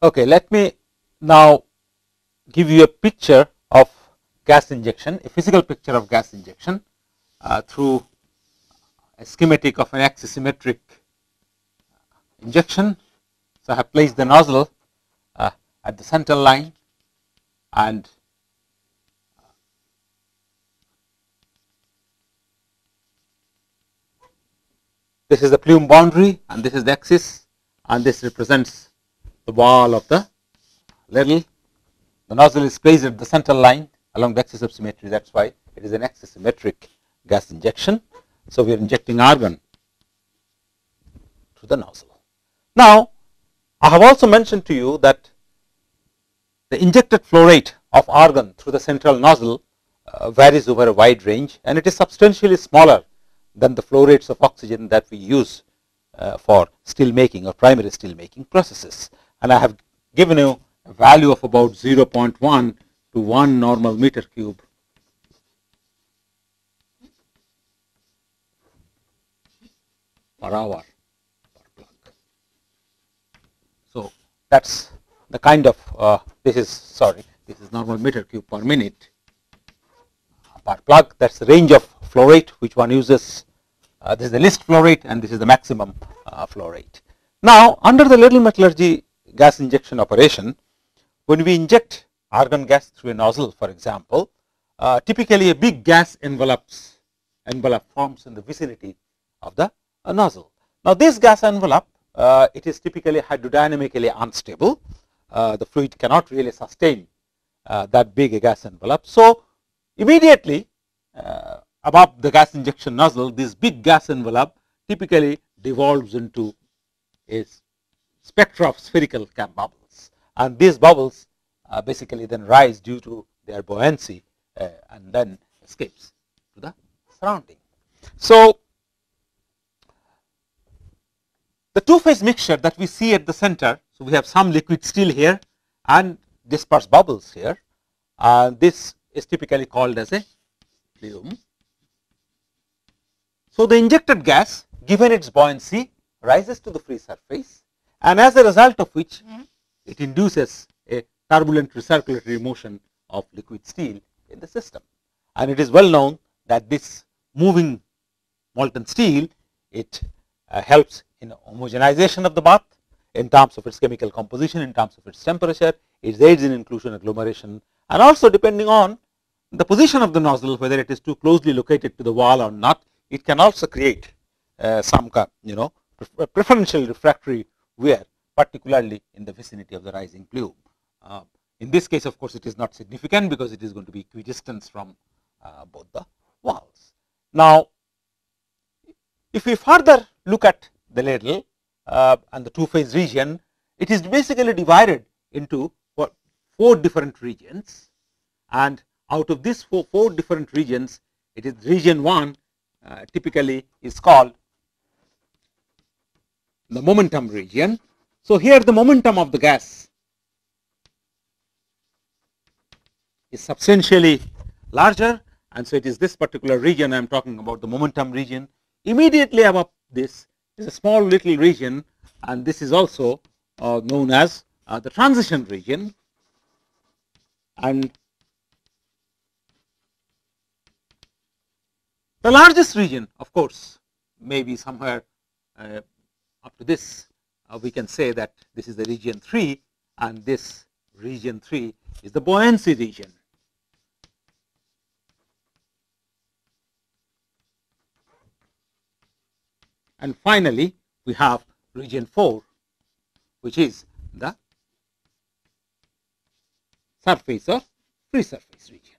Okay, let me now give you a picture of gas injection, a physical picture of gas injection uh, through a schematic of an axisymmetric injection. So, I have placed the nozzle uh, at the central line and this is the plume boundary and this is the axis and this represents the wall of the ladle. The nozzle is placed at the central line along the axis of symmetry that is why it is an axisymmetric gas injection. So, we are injecting argon through the nozzle. Now, I have also mentioned to you that the injected flow rate of argon through the central nozzle uh, varies over a wide range and it is substantially smaller than the flow rates of oxygen that we use uh, for steel making or primary steel making processes. And I have given you a value of about 0.1 to 1 normal meter cube per hour per plug. So, that is the kind of uh, this is sorry this is normal meter cube per minute per plug that is the range of flow rate which one uses uh, this is the least flow rate and this is the maximum uh, flow rate. Now, under the ladle metallurgy gas injection operation when we inject argon gas through a nozzle for example, uh, typically a big gas envelopes envelope forms in the vicinity of the uh, nozzle. Now, this gas envelope uh, it is typically hydrodynamically unstable, uh, the fluid cannot really sustain uh, that big a gas envelope. So, immediately uh, above the gas injection nozzle this big gas envelope typically devolves into a spectra of spherical cap bubbles and these bubbles uh, basically then rise due to their buoyancy uh, and then escapes to the surrounding. So, the two phase mixture that we see at the center. So, we have some liquid steel here and dispersed bubbles here and uh, this is typically called as a plume. So, the injected gas given its buoyancy rises to the free surface and as a result of which mm -hmm. it induces a turbulent recirculatory motion of liquid steel in the system. And it is well known that this moving molten steel it uh, helps in homogenization of the bath in terms of its chemical composition, in terms of its temperature, it aids in inclusion agglomeration and also depending on the position of the nozzle whether it is too closely located to the wall or not, it can also create uh, some you know preferential refractory wear particularly in the vicinity of the rising plume. Uh, in this case of course, it is not significant because it is going to be equidistant from uh, both the walls. Now, if we further look at the ladle uh, and the two phase region, it is basically divided into four, four different regions and out of these four, four different regions, it is region 1 uh, typically is called the momentum region. So, here the momentum of the gas is substantially larger and so it is this particular region I am talking about the momentum region. Immediately above this is a small little region and this is also uh, known as uh, the transition region and the largest region of course may be somewhere uh, up to this uh, we can say that this is the region 3 and this region 3 is the buoyancy region and finally, we have region 4 which is the surface or free surface region.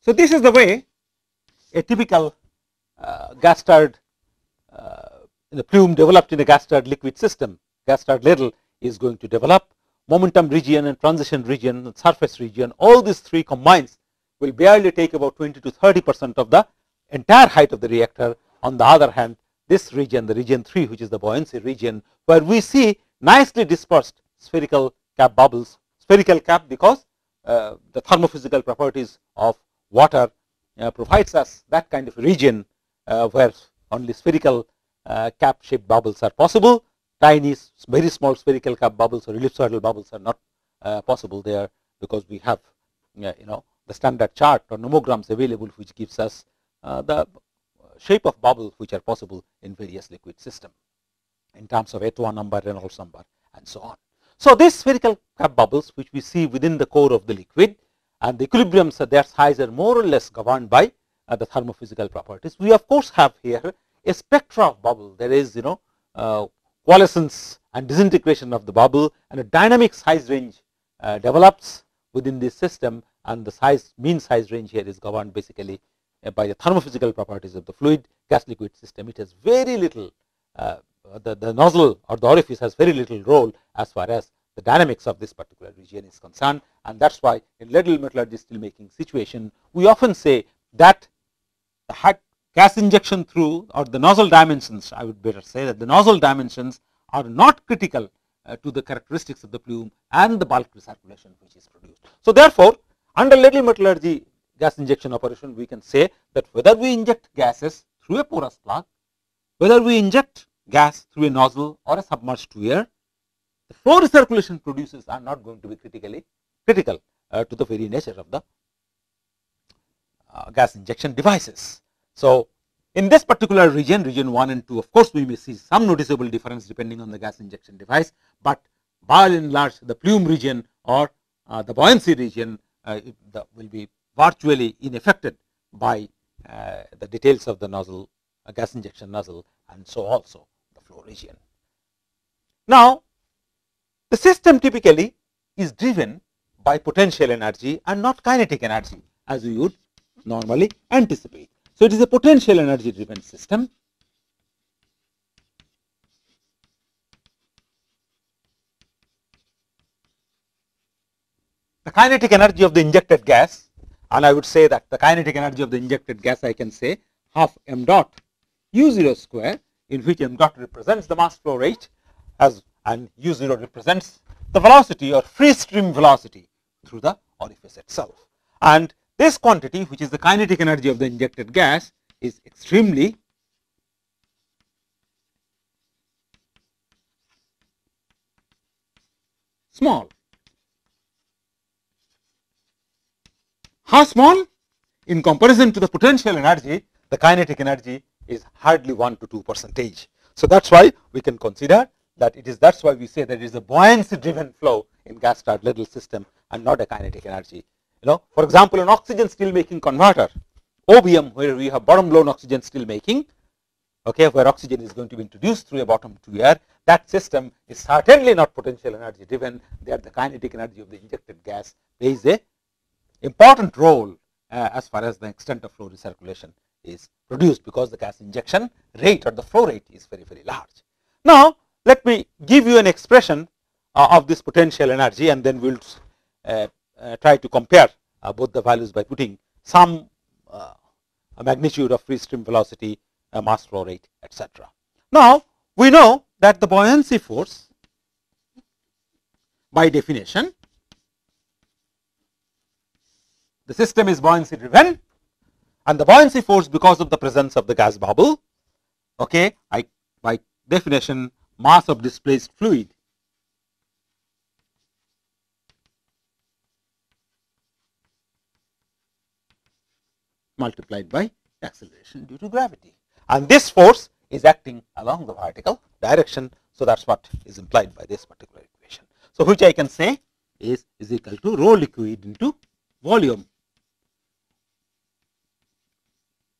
So, this is the way a typical uh, gas stirred uh, the plume developed in a gas stirred liquid system gas stirred ladle is going to develop. Momentum region and transition region and surface region all these three combines will barely take about 20 to 30 percent of the entire height of the reactor. On the other hand this region, the region 3, which is the buoyancy region, where we see nicely dispersed spherical cap bubbles, spherical cap because uh, the thermophysical properties of water uh, provides us that kind of region uh, where only spherical uh, cap shaped bubbles are possible. tiny, very small spherical cap bubbles or ellipsoidal bubbles are not uh, possible there because we have, you know, the standard chart or nomograms available which gives us uh, the shape of bubbles which are possible in various liquid system in terms of Eötvös number, Reynolds number and so on. So, these spherical cap bubbles which we see within the core of the liquid and the equilibriums their size are more or less governed by uh, the thermophysical properties. We of course have here a spectra of bubble. There is you know uh, coalescence and disintegration of the bubble and a dynamic size range uh, develops within this system and the size mean size range here is governed basically uh, by the thermophysical properties of the fluid gas liquid system. It has very little uh, the, the nozzle or the orifice has very little role as far as the dynamics of this particular region is concerned and that is why in ladle metallurgy steel making situation we often say that the gas injection through or the nozzle dimensions I would better say that the nozzle dimensions are not critical uh, to the characteristics of the plume and the bulk recirculation which is produced. So, therefore, under ladle metallurgy gas injection operation we can say that whether we inject gases through a porous plug, whether we inject gas through a nozzle or a submerged weir, the flow recirculation produces are not going to be critically critical uh, to the very nature of the uh, gas injection devices. So, in this particular region, region 1 and 2, of course, we may see some noticeable difference depending on the gas injection device, but by and large the plume region or uh, the buoyancy region uh, the, will be virtually unaffected by uh, the details of the nozzle, uh, gas injection nozzle and so also the flow region. Now, the system typically is driven by potential energy and not kinetic energy as we would normally anticipate. So, it is a potential energy driven system. The kinetic energy of the injected gas and I would say that the kinetic energy of the injected gas I can say half m dot u 0 square in which m dot represents the mass flow rate as and u 0 represents the velocity or free stream velocity through the orifice itself. And this quantity which is the kinetic energy of the injected gas is extremely small. How small? In comparison to the potential energy, the kinetic energy is hardly 1 to 2 percentage. So, that is why we can consider that it is that is why we say that it is a buoyancy driven flow in gas ladle system and not a kinetic energy you know for example an oxygen steel making converter OBM where we have bottom blown oxygen steel making okay where oxygen is going to be introduced through a bottom tuyere that system is certainly not potential energy driven there the kinetic energy of the injected gas plays a important role uh, as far as the extent of flow recirculation is produced because the gas injection rate or the flow rate is very very large. Now, let me give you an expression uh, of this potential energy and then we will uh, try to compare uh, both the values by putting some uh, magnitude of free stream velocity, mass flow rate, etc. Now, we know that the buoyancy force by definition the system is buoyancy driven and the buoyancy force because of the presence of the gas bubble okay I by definition mass of displaced fluid multiplied by acceleration due to gravity. And this force is acting along the vertical direction. So, that is what is implied by this particular equation. So, which I can say is, is equal to rho liquid into volume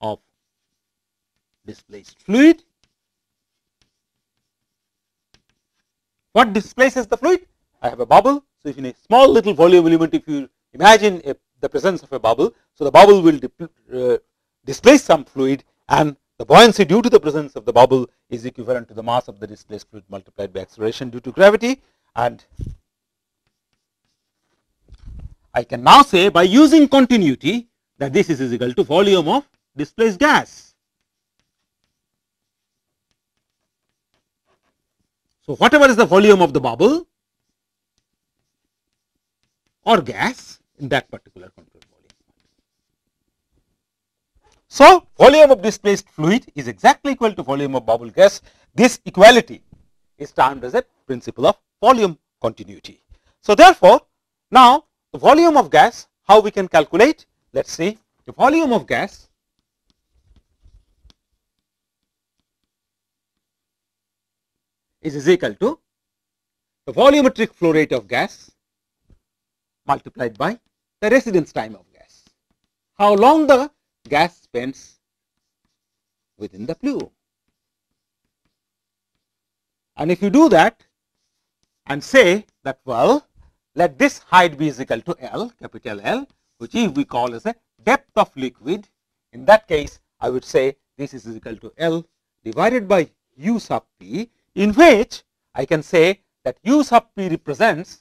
of displaced fluid. What displaces the fluid? I have a bubble. So, if in a small little volume element, if you imagine a the presence of a bubble. So, the bubble will uh, displace some fluid and the buoyancy due to the presence of the bubble is equivalent to the mass of the displaced fluid multiplied by acceleration due to gravity and I can now say by using continuity that this is equal to volume of displaced gas. So, whatever is the volume of the bubble or gas in that particular control volume. So, volume of displaced fluid is exactly equal to volume of bubble gas. This equality is termed as a principle of volume continuity. So, therefore, now the volume of gas how we can calculate let us see the volume of gas is, is equal to the volumetric flow rate of gas multiplied by the residence time of gas. How long the gas spends within the plume. And if you do that and say that well let this height be is equal to L capital L which we call as a depth of liquid. In that case I would say this is equal to L divided by U sub P in which I can say that U sub P represents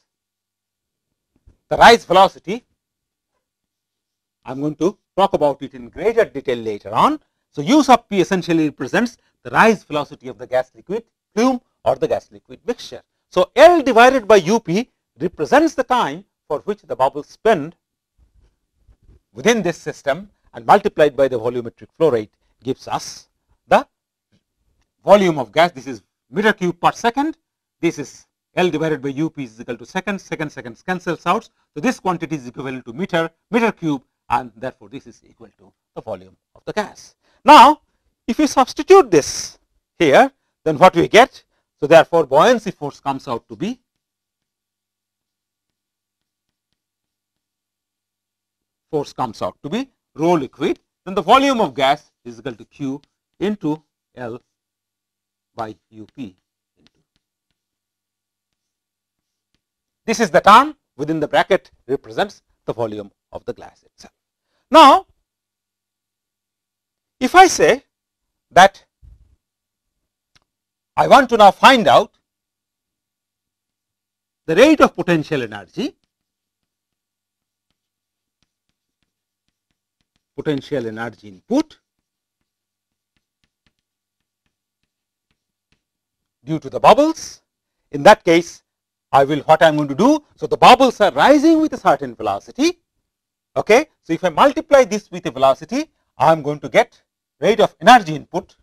the rise velocity. I am going to talk about it in greater detail later on. So, U sub P essentially represents the rise velocity of the gas liquid plume or the gas liquid mixture. So, L divided by UP represents the time for which the bubbles spend within this system and multiplied by the volumetric flow rate gives us the volume of gas. This is meter cube per second. This is L divided by UP is equal to seconds, second seconds cancels out. So, this quantity is equivalent to meter, meter cube and therefore, this is equal to the volume of the gas. Now, if you substitute this here, then what we get? So, therefore, buoyancy force comes out to be force comes out to be rho liquid, then the volume of gas is equal to Q into L by UP. This is the term within the bracket represents the volume of the glass itself. Now, if I say that I want to now find out the rate of potential energy, potential energy input due to the bubbles. In that case, I will what I am going to do. So, the bubbles are rising with a certain velocity. Okay. So, if I multiply this with a velocity, I am going to get rate of energy input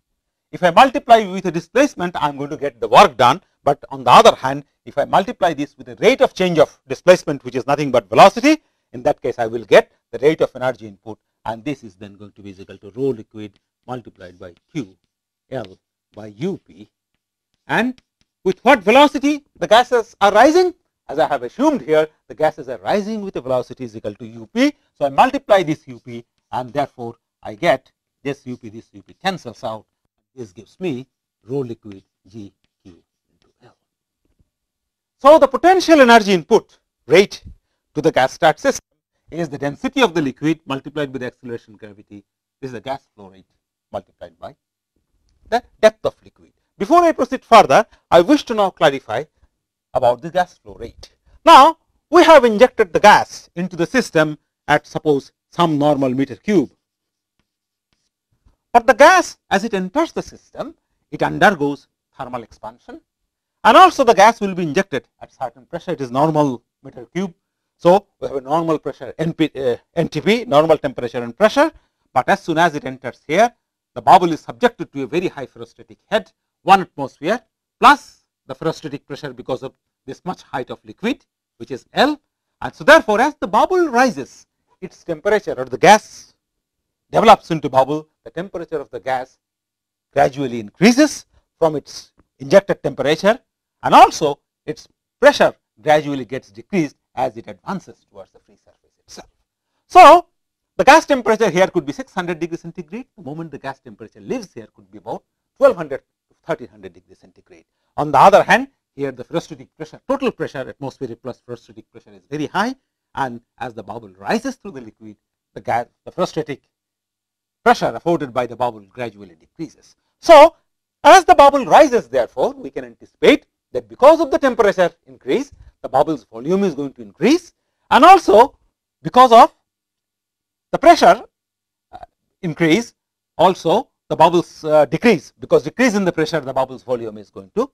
if I multiply with a displacement, I am going to get the work done, but on the other hand, if I multiply this with the rate of change of displacement, which is nothing but velocity, in that case, I will get the rate of energy input and this is then going to be equal to rho liquid multiplied by Q L by U P. And with what velocity the gases are rising? As I have assumed here, the gases are rising with a velocity is equal to U P. So, I multiply this U P and therefore, I get this U P, this U P cancels out this gives me rho liquid G Q into L. So, the potential energy input rate to the gas stirred system is the density of the liquid multiplied by the acceleration gravity. This is the gas flow rate multiplied by the depth of liquid. Before I proceed further, I wish to now clarify about the gas flow rate. Now, we have injected the gas into the system at suppose some normal meter cube but the gas as it enters the system, it undergoes thermal expansion and also the gas will be injected at certain pressure, it is normal meter cube. So, we have a normal pressure NP, uh, NTP, normal temperature and pressure, but as soon as it enters here, the bubble is subjected to a very high ferrostatic head, 1 atmosphere plus the ferrostatic pressure because of this much height of liquid, which is L. And so, therefore, as the bubble rises, its temperature or the gas develops into bubble, the temperature of the gas gradually increases from its injected temperature and also its pressure gradually gets decreased as it advances towards the free surface itself. So, the gas temperature here could be 600 degree centigrade, the moment the gas temperature leaves here could be about 1200 to 1300 degree centigrade. On the other hand, here the ferrostatic pressure, total pressure, atmospheric plus ferrostatic pressure is very high and as the bubble rises through the liquid, the gas, the ferrostatic pressure afforded by the bubble gradually decreases. So, as the bubble rises therefore, we can anticipate that because of the temperature increase, the bubble's volume is going to increase and also because of the pressure uh, increase also the bubbles uh, decrease because decrease in the pressure the bubbles volume is going to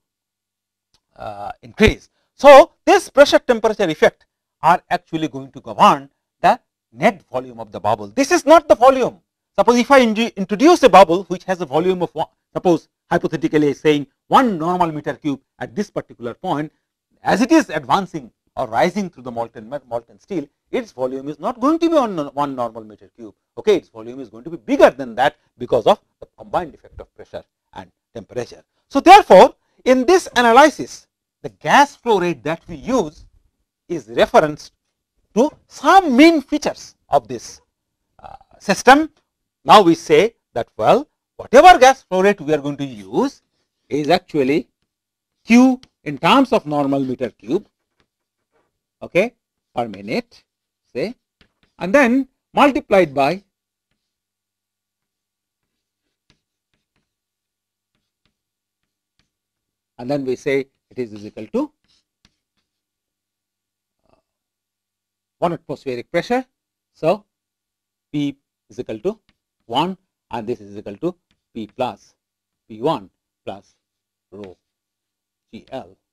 uh, increase. So, this pressure temperature effect are actually going to govern the net volume of the bubble. This is not the volume Suppose if I introduce a bubble which has a volume of one, suppose hypothetically saying 1 normal meter cube at this particular point, as it is advancing or rising through the molten molten steel, its volume is not going to be on 1 normal meter cube. Okay, its volume is going to be bigger than that because of the combined effect of pressure and temperature. So, therefore, in this analysis, the gas flow rate that we use is referenced to some mean features of this uh, system. Now, we say that well, whatever gas flow rate we are going to use is actually Q in terms of normal meter cube okay, per minute say and then multiplied by and then we say it is, equal to uh, 1 atmospheric pressure. So, P is equal to 1 and this is equal to P plus P1 plus rho GL into.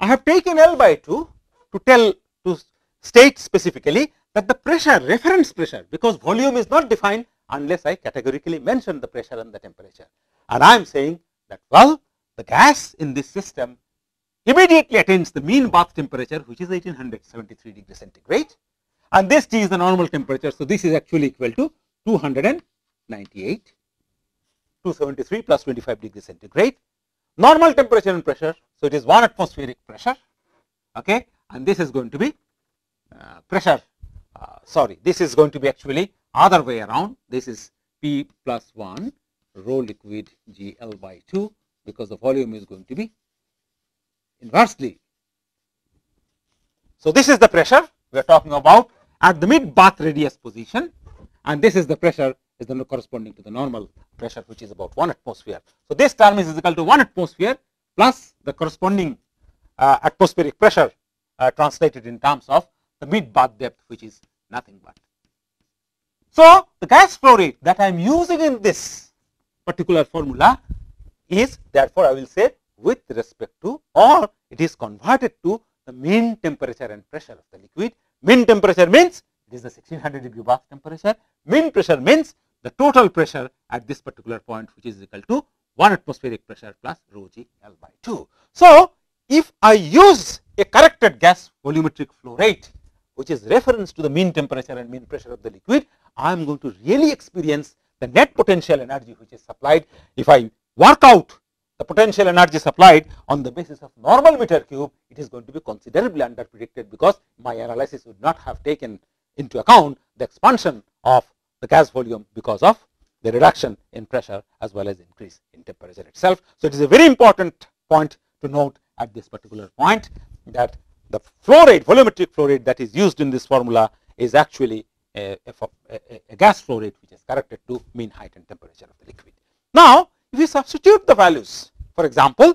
I have taken L by 2 to tell to state specifically that the pressure reference pressure because volume is not defined unless I categorically mention the pressure and the temperature. And I am saying that well the gas in this system immediately attains the mean bath temperature which is 1873 degree centigrade and this T is the normal temperature. So, this is actually equal to 298 273 plus 25 degree centigrade normal temperature and pressure. So, it is 1 atmospheric pressure okay and this is going to be uh, pressure uh, sorry this is going to be actually other way around this is P plus 1 rho liquid G L by 2 because the volume is going to be inversely. So, this is the pressure we are talking about at the mid bath radius position and this is the pressure is the corresponding to the normal pressure which is about 1 atmosphere. So, this term is equal to 1 atmosphere plus the corresponding uh, atmospheric pressure uh, translated in terms of the mid bath depth which is nothing but. So, the gas flow rate that I am using in this particular formula is therefore, I will say with respect to or it is converted to the mean temperature and pressure of the liquid. Mean temperature means it is the 1600 degree bath temperature, mean pressure means the total pressure at this particular point which is equal to 1 atmospheric pressure plus rho g L by 2. So, if I use a corrected gas volumetric flow rate which is reference to the mean temperature and mean pressure of the liquid, I am going to really experience the net potential energy which is supplied. If I work out the potential energy supplied on the basis of normal meter cube, it is going to be considerably under predicted because my analysis would not have taken into account the expansion of the gas volume because of the reduction in pressure as well as increase in temperature itself. So, it is a very important point to note at this particular point that the flow rate volumetric flow rate that is used in this formula is actually a, a, a, gas flow rate which is corrected to mean height and temperature of the liquid. Now, if we substitute the values for example,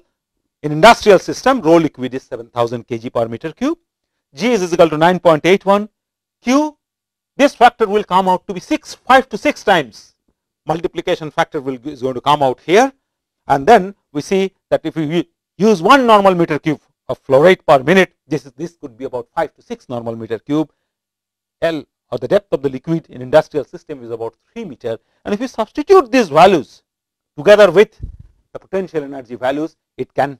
in industrial system rho liquid is 7000 kg per meter cube, G is equal to 9.81, Q this factor will come out to be 6 5 to 6 times multiplication factor will is going to come out here. And then we see that if we use one normal meter cube of flow rate per minute this is this could be about 5 to 6 normal meter cube. L or the depth of the liquid in industrial system is about 3 meter. And if we substitute these values together with the potential energy values it can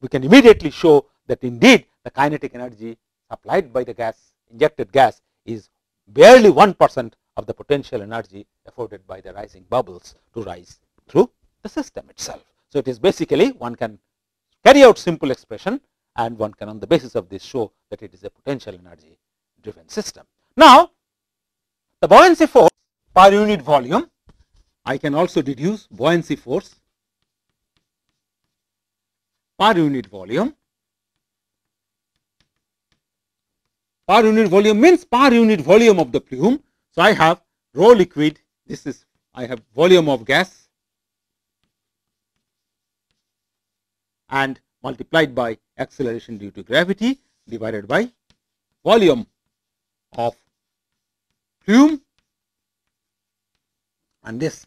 we can immediately show that indeed the kinetic energy supplied by the gas injected gas is barely 1 percent of the potential energy afforded by the rising bubbles to rise through the system itself. So, it is basically one can carry out simple expression and one can on the basis of this show that it is a potential energy driven system. Now, the buoyancy force per unit volume, I can also deduce buoyancy force per unit volume. Per unit volume means per unit volume of the plume. So, I have rho liquid, this is I have volume of gas and multiplied by acceleration due to gravity divided by volume of plume and this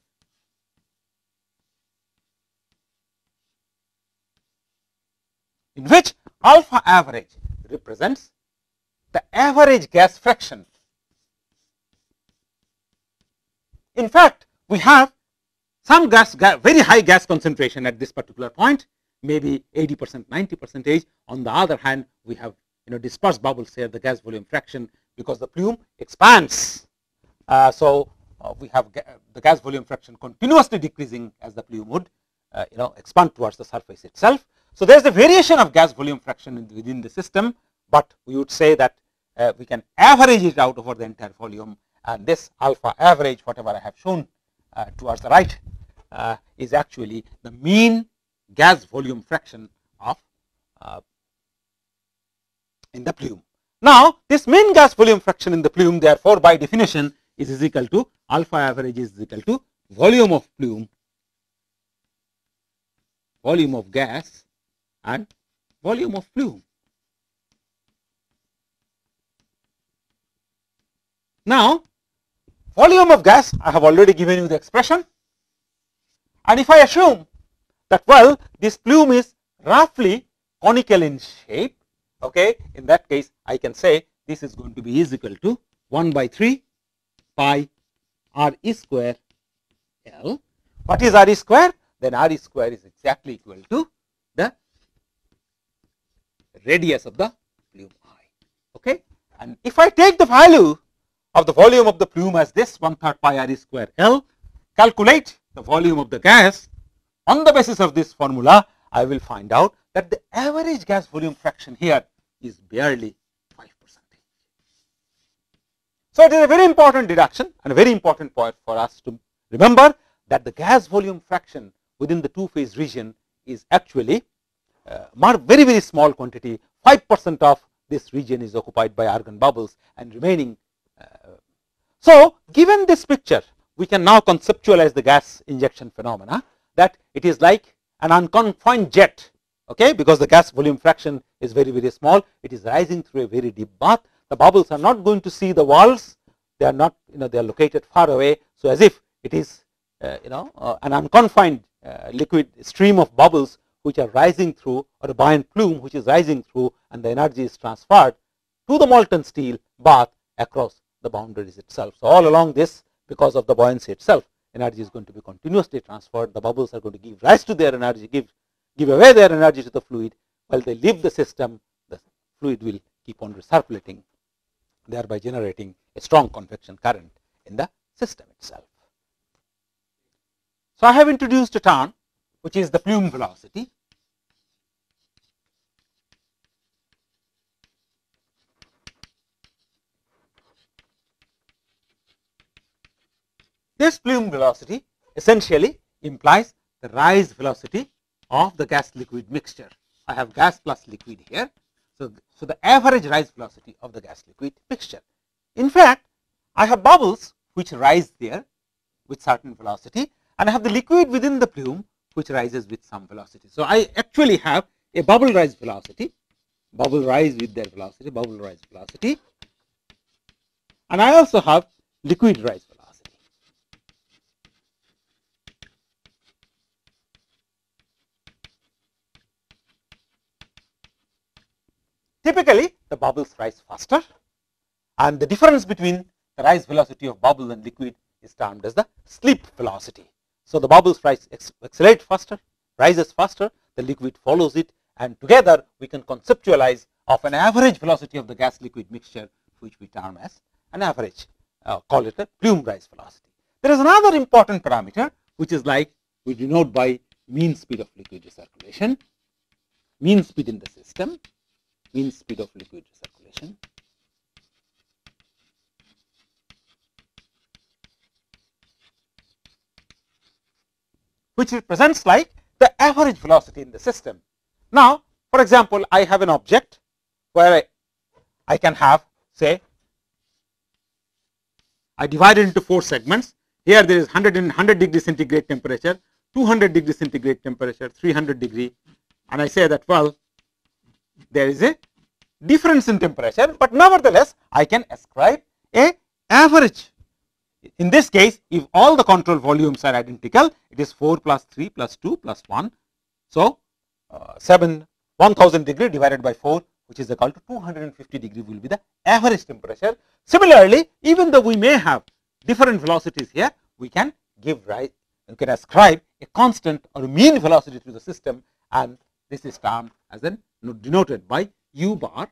in which alpha average represents the average gas fraction. In fact, we have some gas, very high gas concentration at this particular point, maybe 80 percent, 90 percentage. On the other hand, we have you know dispersed bubbles here, the gas volume fraction, because the plume expands. Uh, so, uh, we have ga the gas volume fraction continuously decreasing as the plume would uh, you know expand towards the surface itself. So, there is a variation of gas volume fraction in, within the system, but we would say that uh, we can average it out over the entire volume and this alpha average whatever I have shown uh, towards the right uh, is actually the mean gas volume fraction of uh, in the plume. Now, this mean gas volume fraction in the plume therefore, by definition is, is equal to alpha average is equal to volume of plume, volume of gas and volume of plume. Now, volume of gas I have already given you the expression and if I assume that well this plume is roughly conical in shape okay in that case I can say this is going to be is equal to 1 by 3 pi r e square L. What is r e square? Then r e square is exactly equal to the radius of the plume i. Okay? And if I take the value of the volume of the plume as this 1 third pi r e square L, calculate the volume of the gas on the basis of this formula, I will find out that the average gas volume fraction here is barely 5 percent. So, it is a very important deduction and a very important point for us to remember that the gas volume fraction within the two phase region is actually uh, very very small quantity 5 percent of this region is occupied by argon bubbles and remaining. So, given this picture we can now conceptualize the gas injection phenomena that it is like an unconfined jet okay? Because the gas volume fraction is very very small. It is rising through a very deep bath. The bubbles are not going to see the walls. They are not you know they are located far away. So as if it is uh, you know uh, an unconfined uh, liquid stream of bubbles which are rising through or a buoyant plume which is rising through and the energy is transferred to the molten steel bath across the boundaries itself. So, all along this because of the buoyancy itself energy is going to be continuously transferred the bubbles are going to give rise to their energy give give away their energy to the fluid while they leave the system the fluid will keep on recirculating thereby generating a strong convection current in the system itself. So, I have introduced a term which is the plume velocity. This plume velocity essentially implies the rise velocity of the gas liquid mixture. I have gas plus liquid here. So, so the average rise velocity of the gas liquid mixture. In fact, I have bubbles which rise there with certain velocity and I have the liquid within the plume which rises with some velocity. So, I actually have a bubble rise velocity, bubble rise with their velocity, bubble rise velocity and I also have liquid rise velocity. Typically, the bubbles rise faster and the difference between the rise velocity of bubble and liquid is termed as the slip velocity. So, the bubbles rise accelerate faster, rises faster, the liquid follows it and together we can conceptualize of an average velocity of the gas liquid mixture which we term as an average uh, call it a plume rise velocity. There is another important parameter which is like we denote by mean speed of liquid recirculation, mean speed in the system mean speed of liquid circulation. which represents like the average velocity in the system. Now, for example, I have an object where I, I can have say I divide it into four segments. Here there is 100 and 100 degree centigrade temperature, 200 degree centigrade temperature, 300 degree and I say that well there is a difference in temperature, but nevertheless I can ascribe a average. In this case, if all the control volumes are identical, it is 4 plus 3 plus 2 plus 1. So, uh, 7 1000 degree divided by 4 which is equal to 250 degree will be the average temperature. Similarly, even though we may have different velocities here, we can give rise you can ascribe a constant or mean velocity to the system and this is termed as an denoted by u bar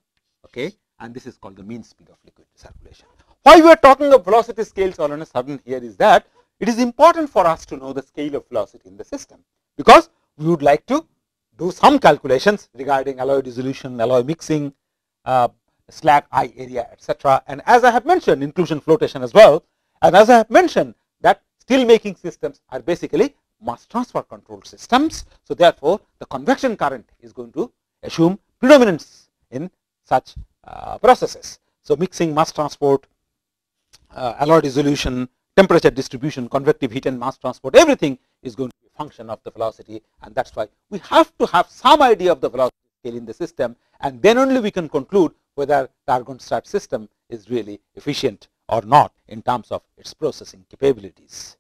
okay and this is called the mean speed of liquid circulation. Why we are talking of velocity scales all on a sudden here is that it is important for us to know the scale of velocity in the system because we would like to do some calculations regarding alloy dissolution, alloy mixing, uh, slag eye area etc. And as I have mentioned inclusion flotation as well and as I have mentioned that steel making systems are basically mass transfer control systems. So, therefore, the convection current is going to assume predominance in such uh, processes. So, mixing mass transport, uh, alloy dissolution, temperature distribution, convective heat and mass transport everything is going to be a function of the velocity and that is why we have to have some idea of the velocity scale in the system and then only we can conclude whether the argon stirred system is really efficient or not in terms of its processing capabilities.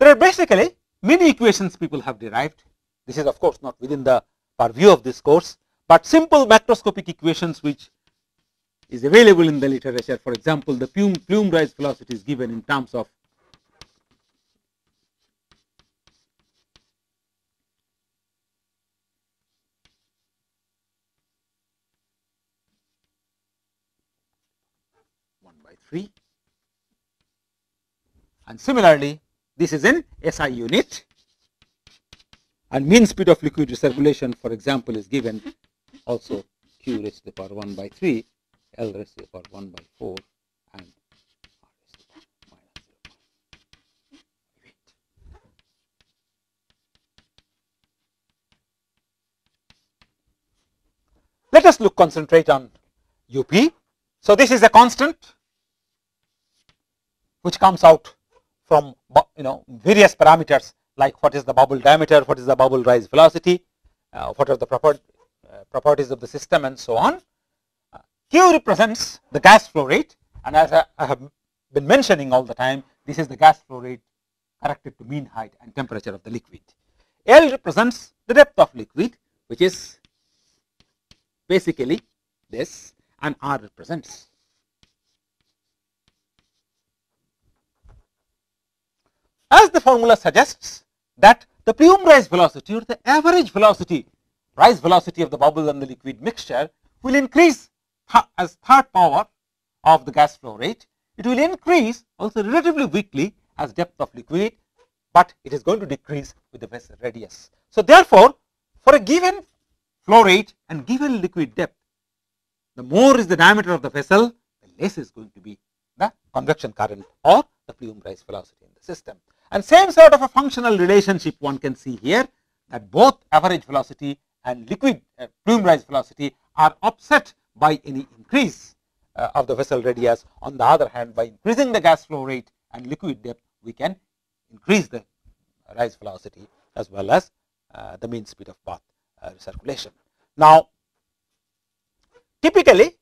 There are basically many equations people have derived. This is of course not within the purview of this course, but simple macroscopic equations which is available in the literature. For example, the plume, plume rise velocity is given in terms of one by 3 and similarly this is in SI unit and mean speed of liquid recirculation for example is given also q raised to the power 1 by 3 L raised to the power 1 by 4 and minus 0.8. Let us look concentrate on UP. So, this is a constant which comes out from you know various parameters like what is the bubble diameter, what is the bubble rise velocity, uh, what are the proper, uh, properties of the system and so on. Uh, Q represents the gas flow rate and as I, I, have been mentioning all the time this is the gas flow rate corrected to mean height and temperature of the liquid. L represents the depth of liquid which is basically this and R represents as the formula suggests that the plume rise velocity or the average velocity rise velocity of the bubble and the liquid mixture will increase th as third power of the gas flow rate. It will increase also relatively weakly as depth of liquid, but it is going to decrease with the vessel radius. So, therefore, for a given flow rate and given liquid depth, the more is the diameter of the vessel, the less is going to be the convection current or the plume rise velocity in the system. And same sort of a functional relationship one can see here that both average velocity and liquid uh, plume rise velocity are offset by any increase uh, of the vessel radius. On the other hand, by increasing the gas flow rate and liquid depth, we can increase the rise velocity as well as uh, the mean speed of bath uh, circulation. Now, typically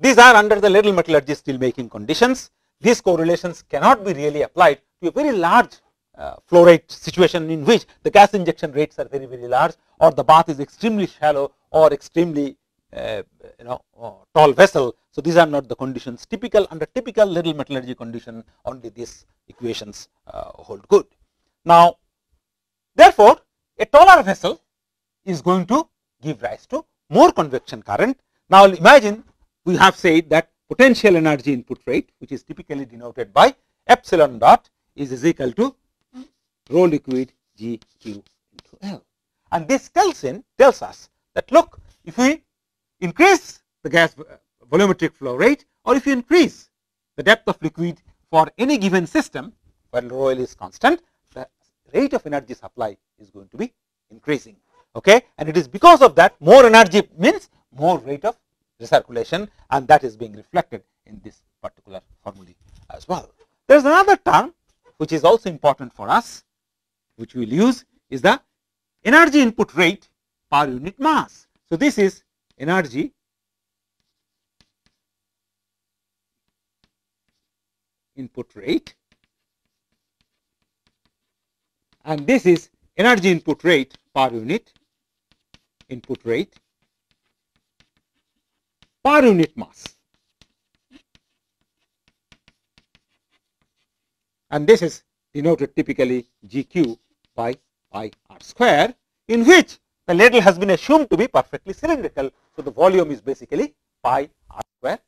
these are under the ladle metallurgy steel making conditions. These correlations cannot be really applied a very large uh, flow rate situation in which the gas injection rates are very very large or the bath is extremely shallow or extremely uh, you know tall vessel. So, these are not the conditions typical under typical ladle metallurgy condition only these equations uh, hold good. Now, therefore, a taller vessel is going to give rise to more convection current. Now, imagine we have said that potential energy input rate which is typically denoted by epsilon dot is, equal to rho liquid G Q into L. And this tells tells us that look if we increase the gas uh, volumetric flow rate or if you increase the depth of liquid for any given system when rho L is constant the rate of energy supply is going to be increasing okay and it is because of that more energy means more rate of recirculation and that is being reflected in this particular formula as well. There is another term which is also important for us which we will use is the energy input rate per unit mass. So, this is energy input rate and this is energy input rate per unit input rate per unit mass. And this is denoted typically GQ by pi r square in which the ladle has been assumed to be perfectly cylindrical. So, the volume is basically pi r square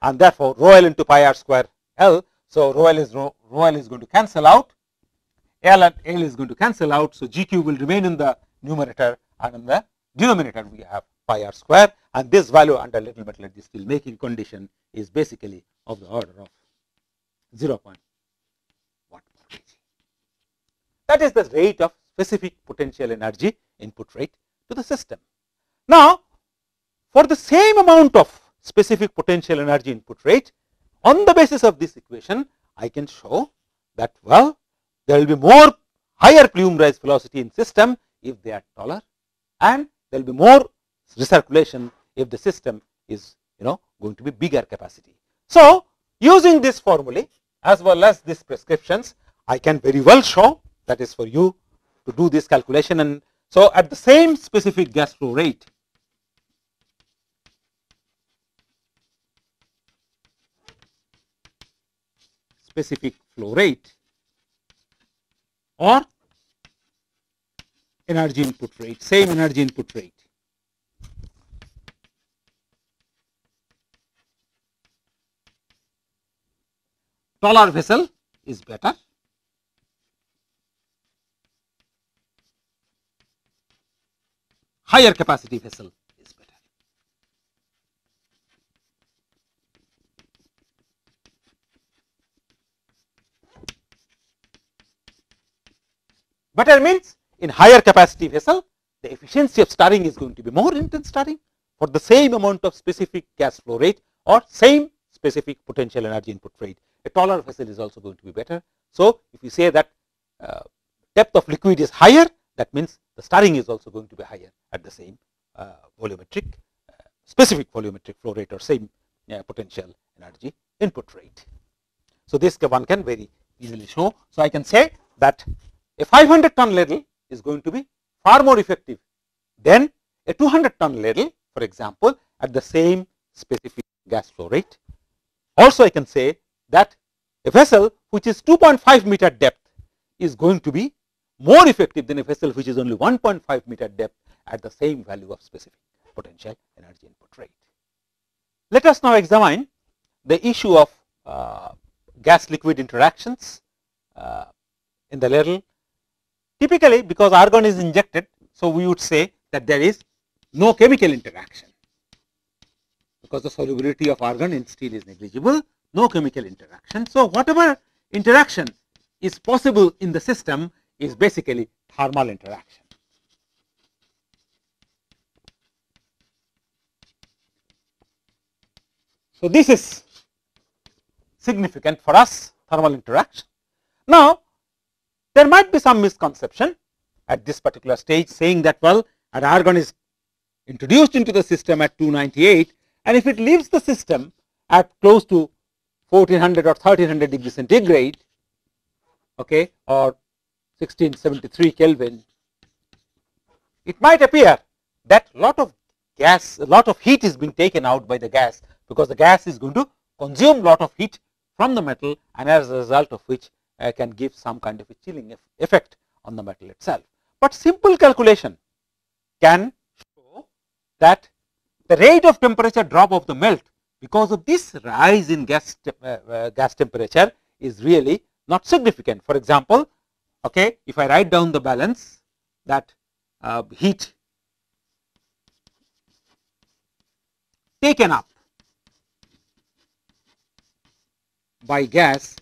and therefore, rho L into pi r square L. So, rho L is rho, rho L is going to cancel out, L and L is going to cancel out. So, GQ will remain in the numerator and in the denominator we have pi r square and this value under little metal at the steel making condition is basically of the order of 0 0.1 watt per kg. That is the rate of specific potential energy input rate to the system. Now, for the same amount of specific potential energy input rate on the basis of this equation I can show that well there will be more higher plume rise velocity in system if they are taller and there will be more recirculation if the system is you know going to be bigger capacity. So, using this formulae as well as these prescriptions I can very well show that is for you to do this calculation. And so at the same specific gas flow rate specific flow rate or energy input rate same energy input rate taller vessel is better. Higher capacity vessel is better. Better means in higher capacity vessel, the efficiency of stirring is going to be more intense stirring for the same amount of specific gas flow rate or same specific potential energy input rate a taller vessel is also going to be better. So, if you say that uh, depth of liquid is higher that means the stirring is also going to be higher at the same uh, volumetric uh, specific volumetric flow rate or same potential energy input rate. So, this one can very easily show. So, I can say that a 500 ton ladle is going to be far more effective than a 200 ton ladle for example, at the same specific gas flow rate. Also, I can say that a vessel which is 2.5 meter depth is going to be more effective than a vessel which is only 1.5 meter depth at the same value of specific potential energy input rate. Let us now examine the issue of uh, gas liquid interactions uh, in the ladle. Typically, because argon is injected, so we would say that there is no chemical interaction because the solubility of argon in steel is negligible no chemical interaction. So, whatever interaction is possible in the system is basically thermal interaction. So, this is significant for us thermal interaction. Now, there might be some misconception at this particular stage saying that well an argon is introduced into the system at 298 and if it leaves the system at close to 1400 or 1300 degree centigrade okay, or 1673 Kelvin, it might appear that lot of gas, a lot of heat is being taken out by the gas because the gas is going to consume lot of heat from the metal and as a result of which uh, can give some kind of a chilling effect on the metal itself. But simple calculation can show that the rate of temperature drop of the melt because of this rise in gas te uh, uh, gas temperature is really not significant. For example, okay, if I write down the balance that uh, heat taken up by gas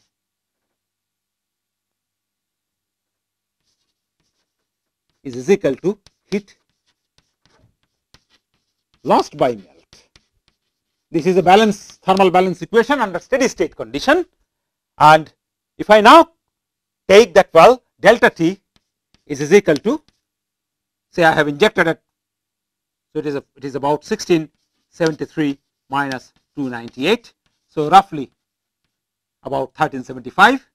is equal to heat lost by melt. This is a balance thermal balance equation under steady state condition. And if I now take that well delta T is, is equal to say I have injected it so it is a, it is about 1673 minus 298 so roughly about 1375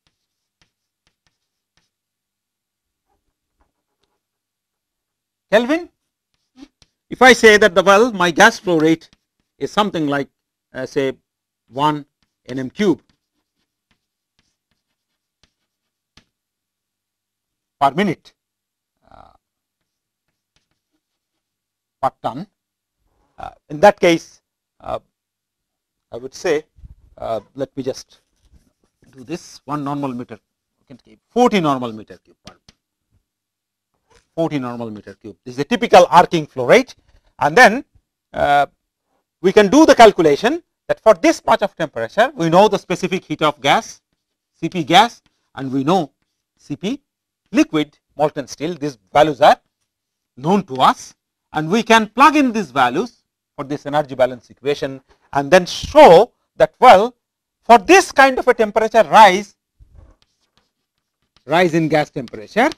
Kelvin if I say that the well my gas flow rate is something like uh, say 1 nm cube. per minute uh, per ton. Uh, in that case, uh, I would say, uh, let me just do this one normal meter, can keep 40 normal meter cube per 40 normal meter cube. This is a typical argon flow rate. And then uh, we can do the calculation that for this much of temperature we know the specific heat of gas Cp gas and we know Cp liquid molten steel. These values are known to us. And we can plug in these values for this energy balance equation and then show that well for this kind of a temperature rise rise in gas temperature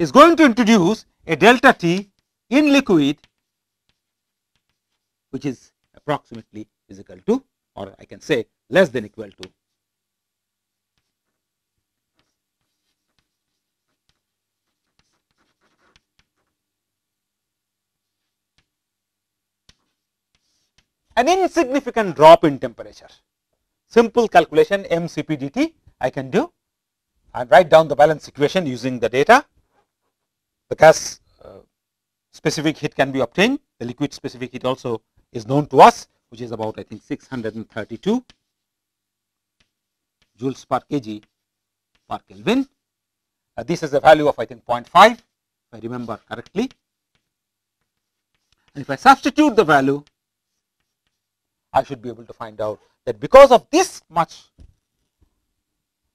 is going to introduce a delta T in liquid which is approximately is equal to or I can say less than equal to an insignificant drop in temperature. Simple calculation mCp dt I can do and write down the balance equation using the data. The gas uh, specific heat can be obtained, the liquid specific heat also is known to us which is about I think 632 joules per kg per Kelvin. Uh, this is a value of I think 0.5 if I remember correctly. And if I substitute the value, I should be able to find out that because of this much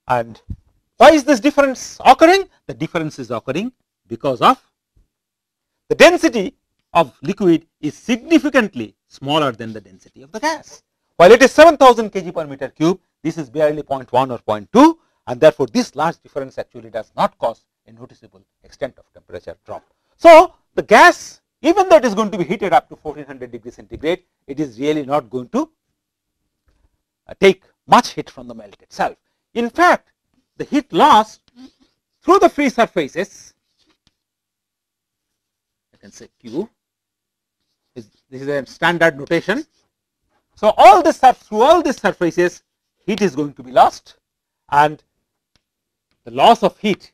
and why is this difference occurring? The difference is occurring because of the density of liquid is significantly smaller than the density of the gas. While it is 7000 kg per meter cube, this is barely 0.1 or 0.2 and therefore, this large difference actually does not cause a noticeable extent of temperature drop. So, the gas even though it is going to be heated up to 1400 degree centigrade, it is really not going to uh, take much heat from the melt itself. In fact, the heat loss through the free surfaces, can say Q, is, this is a standard notation. So, all this through all these surfaces, heat is going to be lost and the loss of heat,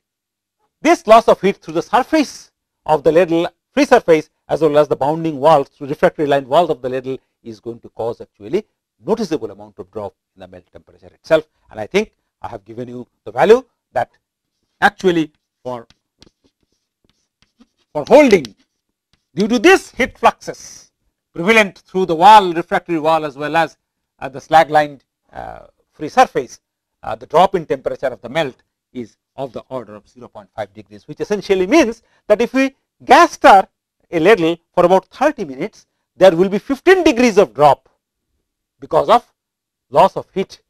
this loss of heat through the surface of the ladle free surface as well as the bounding walls through refractory line walls of the ladle is going to cause actually noticeable amount of drop in the melt temperature itself. And I think I have given you the value that actually for for holding due to this heat fluxes prevalent through the wall refractory wall as well as uh, the slag lined uh, free surface uh, the drop in temperature of the melt is of the order of 0.5 degrees which essentially means that if we gas stir a ladle for about 30 minutes, there will be 15 degrees of drop because of loss of heat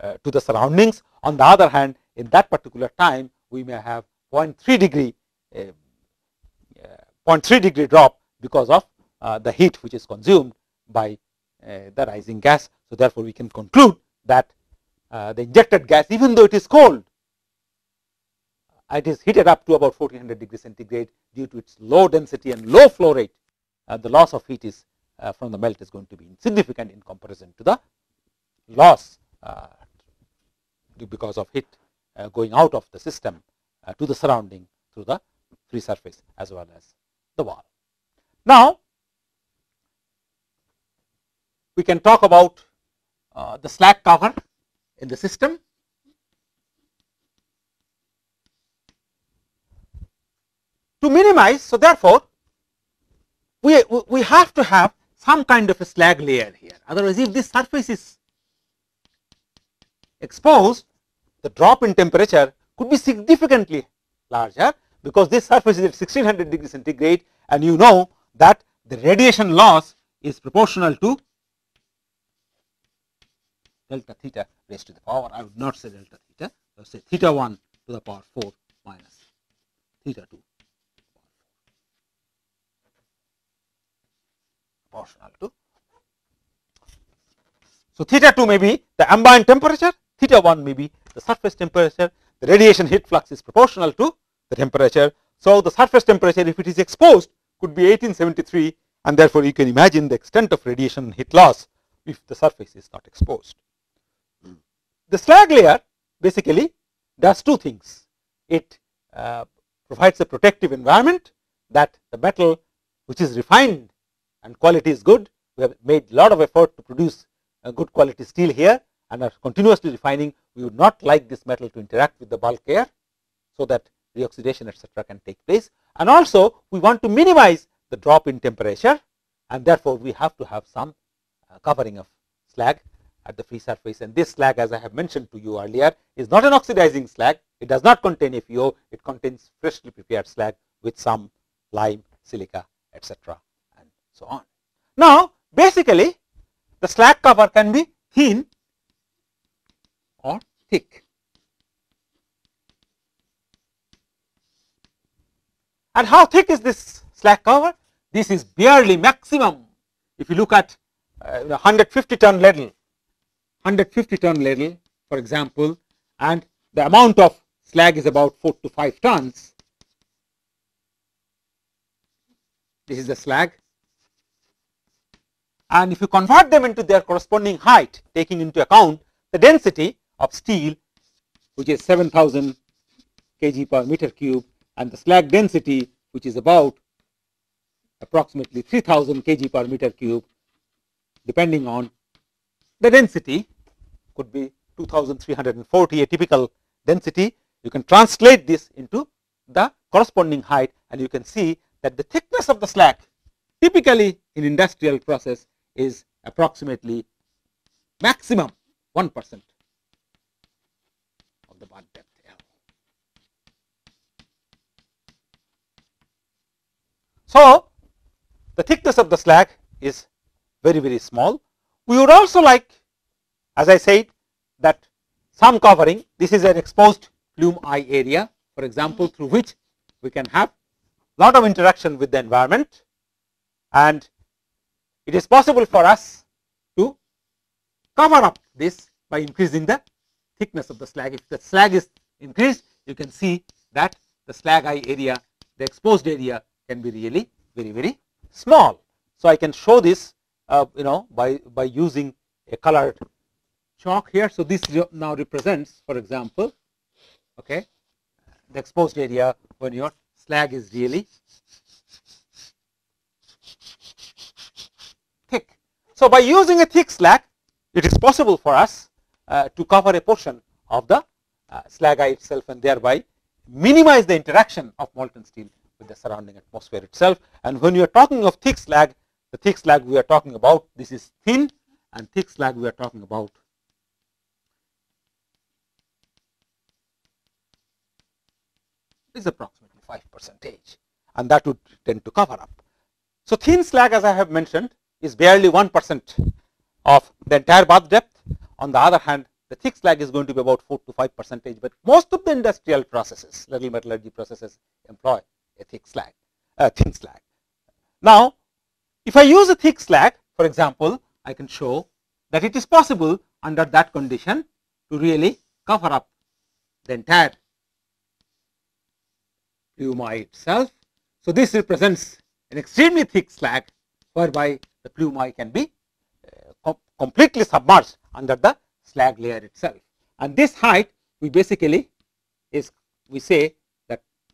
uh, to the surroundings. On the other hand, in that particular time, we may have 0.3 degree, uh, 0.3 degree drop because of uh, the heat which is consumed by uh, the rising gas. So, therefore, we can conclude that uh, the injected gas even though it is cold it is heated up to about 1400 degree centigrade due to its low density and low flow rate, uh, the loss of heat is uh, from the melt is going to be insignificant in comparison to the loss uh, because of heat going out of the system to the surrounding through the free surface as well as the wall. Now, we can talk about uh, the slag cover in the system to minimize. So, therefore, we, we have to have some kind of a slag layer here. Otherwise, if this surface is exposed, the drop in temperature could be significantly larger because this surface is at 1600 degree centigrade and you know that the radiation loss is proportional to delta theta raised to the power. I would not say delta theta, I would say theta 1 to the power 4 minus theta 2 proportional to. So, theta 2 may be the ambient temperature, theta 1 may be the surface temperature, the radiation heat flux is proportional to the temperature. So, the surface temperature if it is exposed could be 1873 and therefore, you can imagine the extent of radiation heat loss if the surface is not exposed. The slag layer basically does two things. It uh, provides a protective environment that the metal which is refined and quality is good. We have made a lot of effort to produce a good quality steel here and are continuously refining. We would not like this metal to interact with the bulk air, so that reoxidation etc., can take place. And also we want to minimize the drop in temperature and therefore, we have to have some uh, covering of slag at the free surface and this slag as I have mentioned to you earlier is not an oxidizing slag. It does not contain FeO, it contains freshly prepared slag with some lime, silica etc. and so on. Now, basically the slag cover can be thin or thick. And how thick is this slag cover? This is barely maximum. If you look at uh, 150 ton ladle 150 ton ladle for example and the amount of slag is about 4 to 5 tons. This is the slag and if you convert them into their corresponding height taking into account the density of steel which is 7000 kg per meter cube and the slag density which is about approximately 3000 kg per meter cube depending on the density could be 2340 a typical density. You can translate this into the corresponding height and you can see that the thickness of the slag typically in industrial process is approximately maximum 1 percent of the bath depth L. So, the thickness of the slag is very very small. We would also like as I said that some covering this is an exposed plume eye area for example through which we can have lot of interaction with the environment and it is possible for us to cover up this by increasing the thickness of the slag. If the slag is increased you can see that the slag eye area the exposed area can be really very very small. So, I can show this uh, you know by by using a colored chalk here. So, this now represents for example, okay, the exposed area when your slag is really thick. So, by using a thick slag it is possible for us uh, to cover a portion of the uh, slag itself and thereby minimize the interaction of molten steel with the surrounding atmosphere itself. And when you are talking of thick slag, the thick slag we are talking about this is thin and thick slag we are talking about is approximately 5 percentage and that would tend to cover up. So, thin slag as I have mentioned is barely 1 percent of the entire bath depth. On the other hand, the thick slag is going to be about 4 to 5 percentage, but most of the industrial processes, ladle metallurgy processes employ a thick slag, a thin slag. Now, if I use a thick slag, for example, I can show that it is possible under that condition to really cover up the entire plume eye itself. So, this represents an extremely thick slag whereby the plume eye can be uh, com completely submerged under the slag layer itself. And this height we basically is we say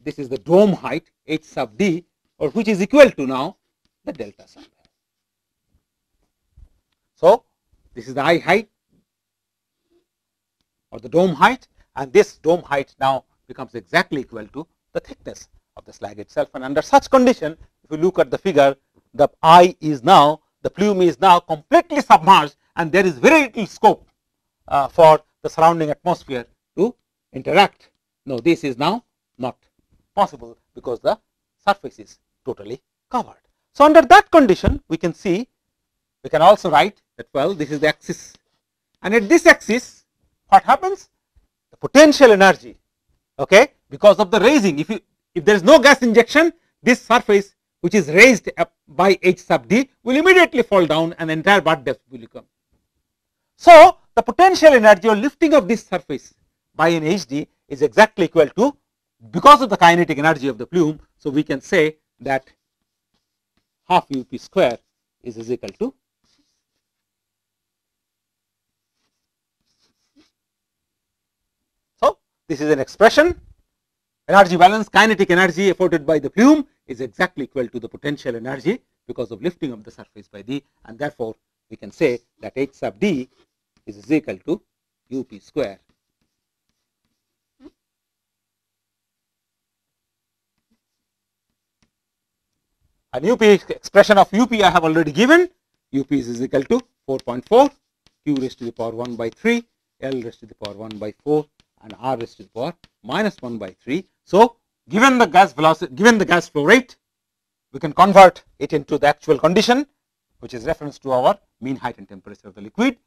this is the dome height h sub d or which is equal to now the delta sub. So, this is the eye height or the dome height and this dome height now becomes exactly equal to the thickness of the slag itself and under such condition if you look at the figure the eye is now the plume is now completely submerged and there is very little scope uh, for the surrounding atmosphere to interact. No, this is now not possible because the surface is totally covered. So, under that condition we can see we can also write that well this is the axis and at this axis what happens the potential energy okay because of the raising if you if there is no gas injection this surface which is raised up by h sub d will immediately fall down and the entire bath depth will come. So, the potential energy or lifting of this surface by an hd is exactly equal to because of the kinetic energy of the plume. So, we can say that half u p square is, is equal to So, this is an expression energy balance kinetic energy afforded by the plume is exactly equal to the potential energy because of lifting of the surface by d and therefore we can say that h sub d is equal to up square and up expression of up I have already given. Up is equal to 4.4 q raised to the power 1 by 3 l raised to the power 1 by 4 and r raised to the power minus 1 by 3 so given the gas velocity given the gas flow rate we can convert it into the actual condition which is reference to our mean height and temperature of the liquid.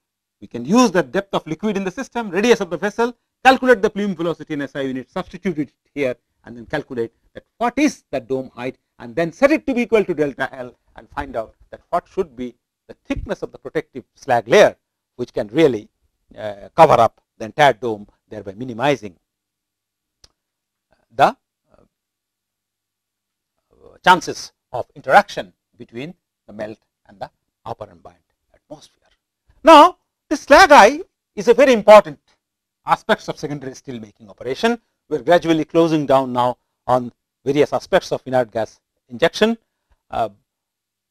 We can use the depth of liquid in the system radius of the vessel calculate the plume velocity in SI unit substitute it here and then calculate that what is the dome height and then set it to be equal to delta L and find out that what should be the thickness of the protective slag layer which can really uh, cover up the entire dome thereby minimizing the uh, chances of interaction between the melt and the upper ambient atmosphere. Now, this slag eye is a very important aspect of secondary steel making operation. We are gradually closing down now on various aspects of inert gas injection. Uh,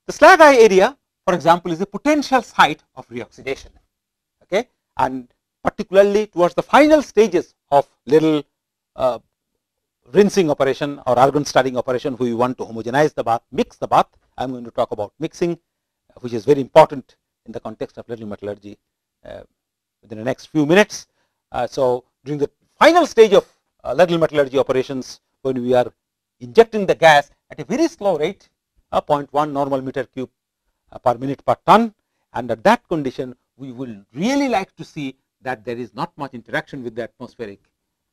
the slag eye area for example, is a potential site of reoxidation okay? and particularly towards the final stages of ladle uh, rinsing operation or argon stirring operation we want to homogenize the bath, mix the bath. I am going to talk about mixing which is very important in the context of Ladle metallurgy uh, within the next few minutes. Uh, so, during the final stage of uh, Ladle metallurgy operations when we are injecting the gas at a very slow rate uh, 0.1 normal meter cube uh, per minute per ton Under that condition we will really like to see that there is not much interaction with the atmospheric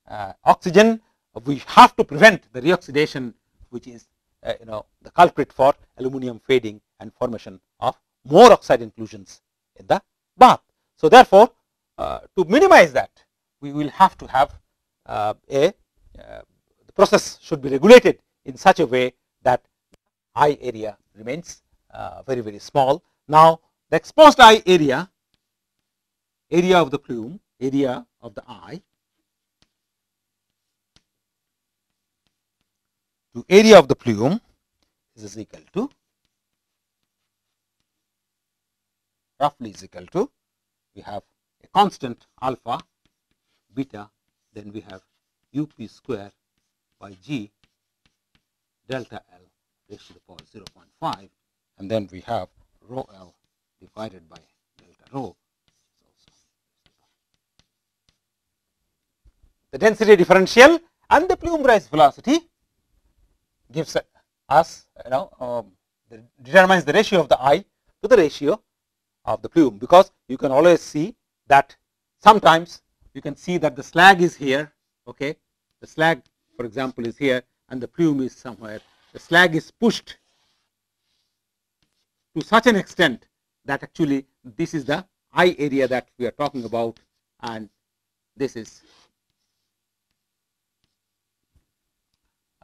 uh, oxygen. We have to prevent the reoxidation which is uh, you know the culprit for aluminum fading and formation of more oxide inclusions in the bath. So, therefore, uh, to minimize that we will have to have uh, a uh, the process should be regulated in such a way eye area remains uh, very very small. Now, the exposed eye area area of the plume area of the eye to area of the plume is equal to roughly is equal to we have a constant alpha beta then we have up square by g delta L raised to the power 0.5 and then we have rho L divided by delta rho. The density differential and the plume rise velocity gives us you know um, the, determines the ratio of the eye to the ratio of the plume because you can always see that sometimes you can see that the slag is here okay the slag for example is here and the plume is somewhere the slag is pushed to such an extent that actually this is the eye area that we are talking about and this is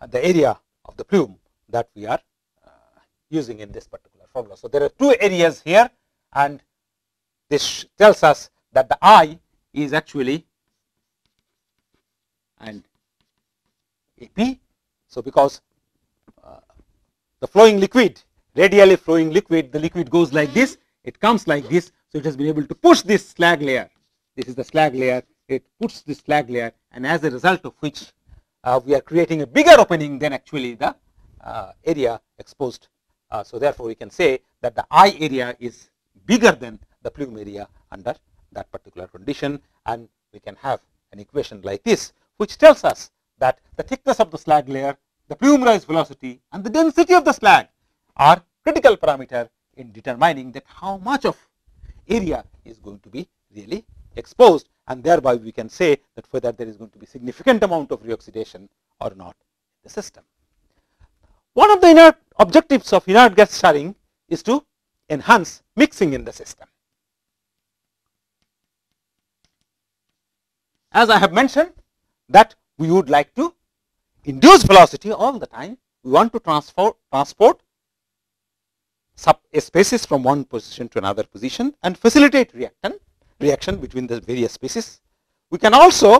the area of the plume that we are uh, using in this particular formula. So, there are two areas here and this tells us that the eye is actually and AP. So, because the flowing liquid radially flowing liquid, the liquid goes like this, it comes like this. So, it has been able to push this slag layer, this is the slag layer, it puts this slag layer and as a result of which uh, we are creating a bigger opening than actually the uh, area exposed. Uh, so, therefore, we can say that the eye area is bigger than the plume area under that particular condition and we can have an equation like this which tells us that the thickness of the slag layer, the plume rise velocity and the density of the slag are critical parameter in determining that how much of area is going to be really exposed and thereby we can say that whether there is going to be significant amount of reoxidation or not in the system. One of the inert objectives of inert gas stirring is to enhance mixing in the system. As I have mentioned that we would like to induce velocity all the time, we want to transfer, transport sub species from one position to another position and facilitate reaction reaction between the various species. We can also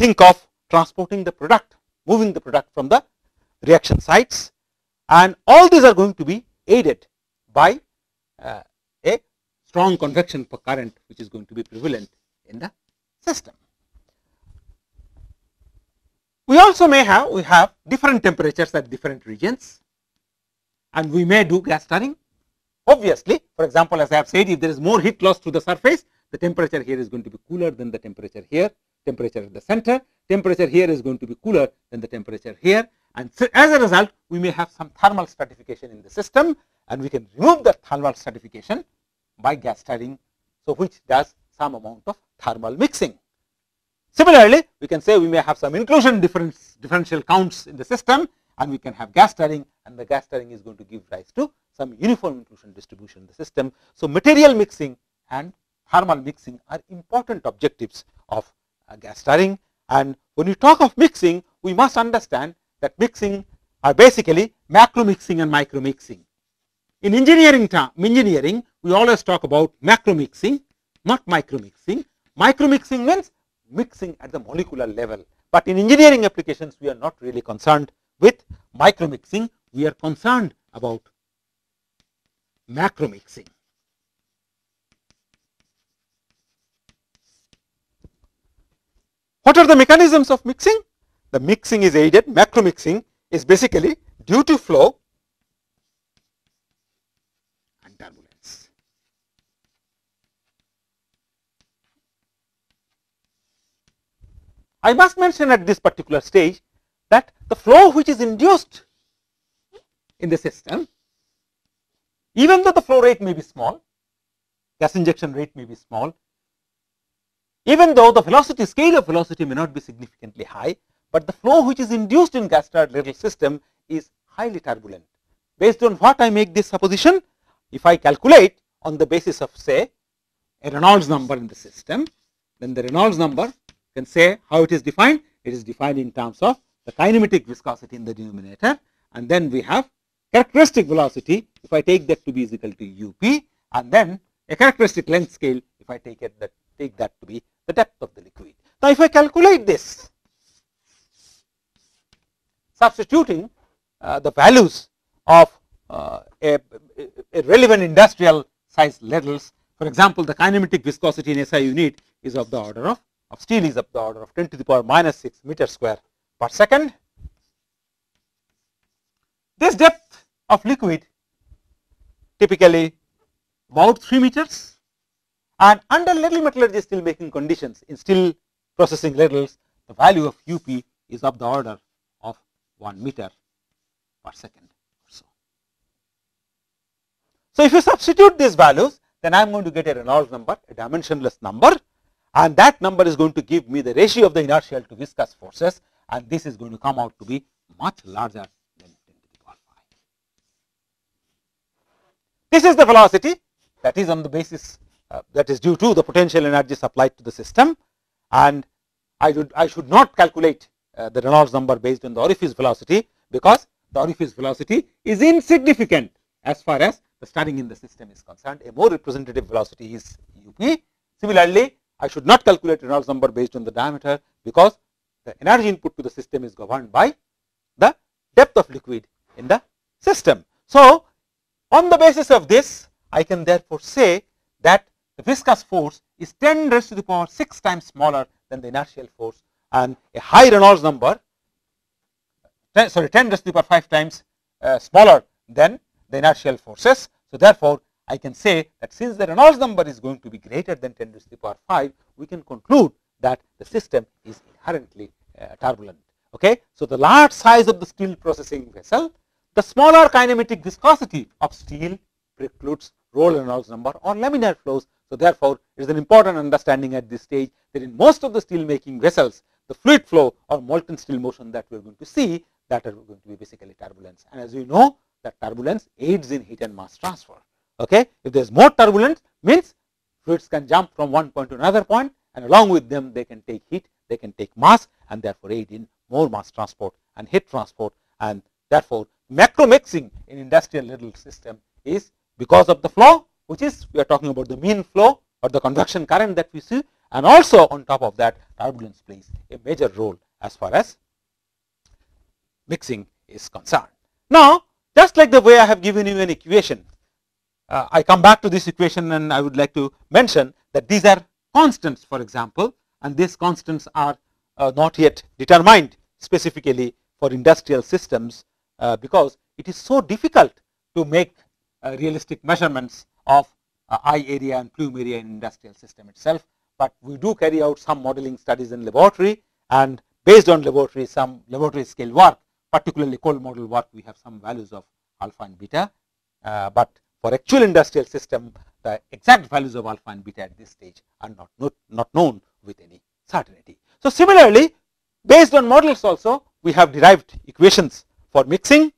think of transporting the product, moving the product from the reaction sites and all these are going to be aided by uh, a strong convection current which is going to be prevalent in the system. We also may have we have different temperatures at different regions and we may do gas stirring. Obviously, for example, as I have said if there is more heat loss to the surface the temperature here is going to be cooler than the temperature here, temperature at the center, temperature here is going to be cooler than the temperature here and so as a result we may have some thermal stratification in the system and we can remove the thermal stratification by gas stirring. So, which does some amount of thermal mixing. Similarly, we can say we may have some inclusion difference differential counts in the system and we can have gas stirring and the gas stirring is going to give rise to some uniform inclusion distribution in the system. So, material mixing and thermal mixing are important objectives of uh, gas stirring and when you talk of mixing we must understand that mixing are basically macro mixing and micro mixing. In engineering term, engineering we always talk about macro mixing not micro mixing. Micro mixing means mixing at the molecular level, but in engineering applications we are not really concerned with micro mixing, we are concerned about macro mixing. What are the mechanisms of mixing? The mixing is aided, macro mixing is basically due to flow and turbulence. I must mention at this particular stage that the flow which is induced in the system, even though the flow rate may be small, gas injection rate may be small, even though the velocity scale of velocity may not be significantly high, but the flow which is induced in gas stirred system is highly turbulent. Based on what I make this supposition, if I calculate on the basis of say a Reynolds number in the system, then the Reynolds number can say how it is defined. It is defined in terms of the kinematic viscosity in the denominator and then we have characteristic velocity if I take that to be is equal to up and then a characteristic length scale if I take it that take that to be the depth of the liquid. Now, if I calculate this substituting uh, the values of uh, a, a, relevant industrial size ladles for example, the kinematic viscosity in SI unit is of the order of of steel is of the order of 10 to the power minus 6 meter square per second. This depth of liquid typically about 3 meters and under ladle metallurgy steel making conditions in steel processing ladles the value of UP is of the order of 1 meter per second or so. So, if you substitute these values then I am going to get a Reynolds number a dimensionless number and that number is going to give me the ratio of the inertial to viscous forces and this is going to come out to be much larger than 10 to the power 5. This is the velocity that is on the basis uh, that is due to the potential energy supplied to the system and I should I should not calculate uh, the Reynolds number based on the orifice velocity because the orifice velocity is insignificant as far as the stirring in the system is concerned. A more representative velocity is UP. Similarly, I should not calculate Reynolds number based on the diameter because the energy input to the system is governed by the depth of liquid in the system. So, on the basis of this I can therefore say that the viscous force is 10 raised to the power 6 times smaller than the inertial force and a high Reynolds number 10, sorry 10 raised to the power 5 times uh, smaller than the inertial forces. So, therefore, I can say that since the Reynolds number is going to be greater than 10 raised to the power 5, we can conclude that the system is inherently uh, turbulent. Okay? So, the large size of the steel processing vessel, the smaller kinematic viscosity of steel precludes roll Reynolds number or laminar flows. So, therefore, it is an important understanding at this stage that in most of the steel making vessels, the fluid flow or molten steel motion that we are going to see that are going to be basically turbulence. And as you know that turbulence aids in heat and mass transfer. Okay. If there is more turbulence means fluids can jump from one point to another point and along with them they can take heat, they can take mass and therefore aid in more mass transport and heat transport and therefore macro mixing in industrial Ladle system is because of the flow which is we are talking about the mean flow or the convection current that we see and also on top of that turbulence plays a major role as far as mixing is concerned. Now, just like the way I have given you an equation, uh, I come back to this equation and I would like to mention that these are constants for example, and these constants are uh, not yet determined specifically for industrial systems, uh, because it is so difficult to make uh, realistic measurements of uh, eye area and plume area in industrial system itself, but we do carry out some modeling studies in laboratory and based on laboratory some laboratory scale work particularly cold model work we have some values of alpha and beta, uh, but for actual industrial system the exact values of alpha and beta at this stage are not, not, not known with any certainty. So, similarly based on models also we have derived equations for mixing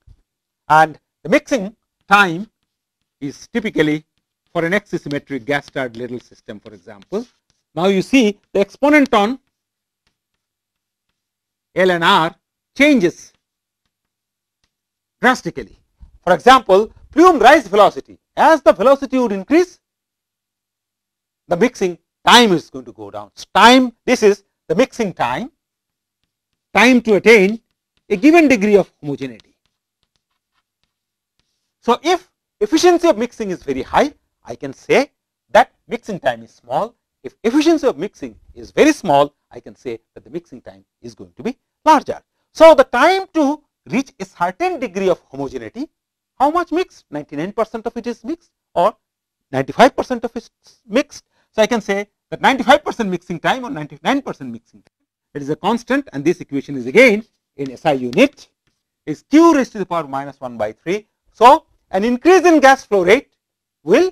and the mixing time is typically for an axisymmetric gas stirred ladle system for example. Now, you see the exponent on L and R changes drastically. For example, plume rise velocity as the velocity would increase the mixing time is going to go down. So, time this is the mixing time, time to attain a given degree of homogeneity. So, if efficiency of mixing is very high, I can say that mixing time is small. If efficiency of mixing is very small, I can say that the mixing time is going to be larger. So, the time to reach a certain degree of homogeneity, how much mixed? 99 percent of it is mixed or 95 percent of it is mixed. So, I can say that 95 percent mixing time or 99 percent mixing time. It is a constant and this equation is again in SI unit is q raised to the power minus 1 by 3. So, an increase in gas flow rate will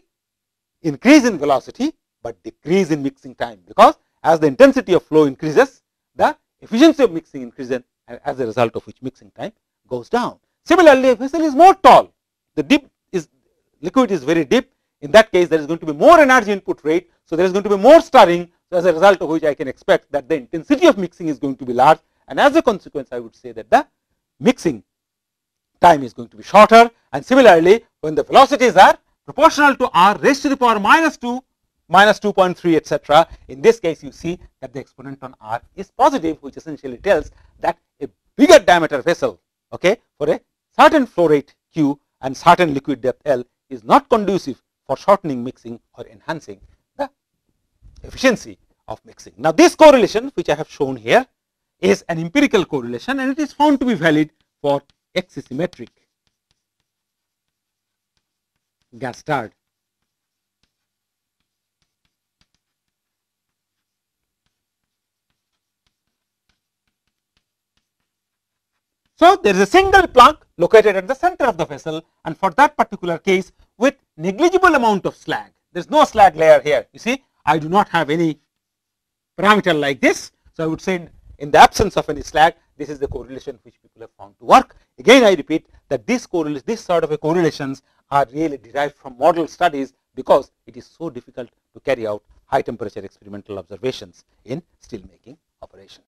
increase in velocity, but decrease in mixing time because as the intensity of flow increases the efficiency of mixing increases and as a result of which mixing time goes down. Similarly, if vessel is more tall, the dip is liquid is very deep. In that case, there is going to be more energy input rate. So, there is going to be more stirring. So, as a result of which I can expect that the intensity of mixing is going to be large and as a consequence, I would say that the mixing time is going to be shorter and similarly, when the velocities are proportional to r raised to the power minus 2 minus 2.3 etc. In this case, you see that the exponent on r is positive, which essentially tells that a bigger diameter vessel okay, for a certain flow rate q and certain liquid depth L is not conducive for shortening mixing or enhancing the efficiency of mixing. Now, this correlation which I have shown here is an empirical correlation and it is found to be valid for axisymmetric gas stirred So, there is a single plug located at the center of the vessel and for that particular case with negligible amount of slag. There is no slag layer here. You see, I do not have any parameter like this. So, I would say in the absence of any slag, this is the correlation which people have found to work. Again, I repeat that this correlation, this sort of a correlations are really derived from model studies because it is so difficult to carry out high temperature experimental observations in steel making operation.